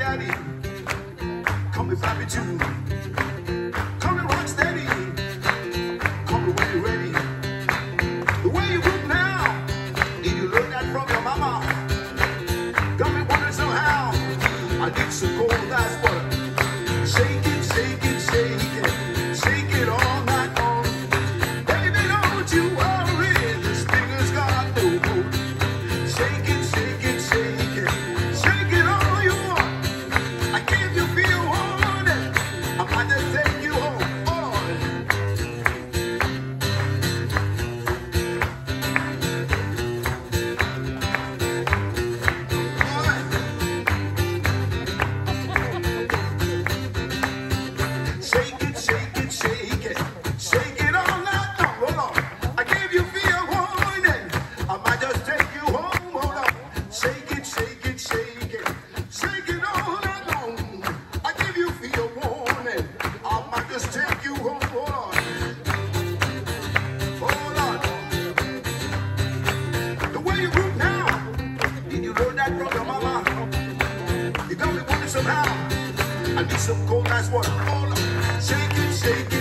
daddy, call me papi too. Water. Shake it, shake Shake it, shake it, shake it, shake it all night long. Hold on, I gave you feel warning. I might just take you home. Hold on, shake it, shake it, shake it, shake it all night long. I give you feel warning. I might just take you home. Hold on, hold on. The way you move now, did you learn that from your mama? You got me wondering somehow. I need some cold ice water shake it, shake it.